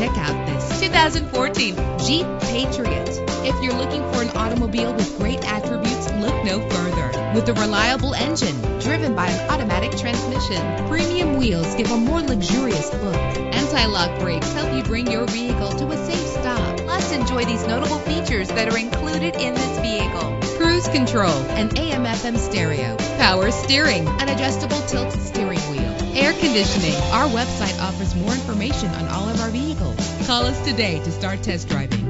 2014 Jeep Patriot. If you're looking for an automobile with great attributes, look no further. With a reliable engine driven by an automatic transmission, premium wheels give a more luxurious look. Anti-lock brakes help you bring your vehicle to a safe stop. Plus, enjoy these notable features that are included in this vehicle. Cruise control, an AM/FM stereo, power steering, an adjustable tilt steering wheel, air conditioning. Our website offers more information on all of our. Call us today to start test driving.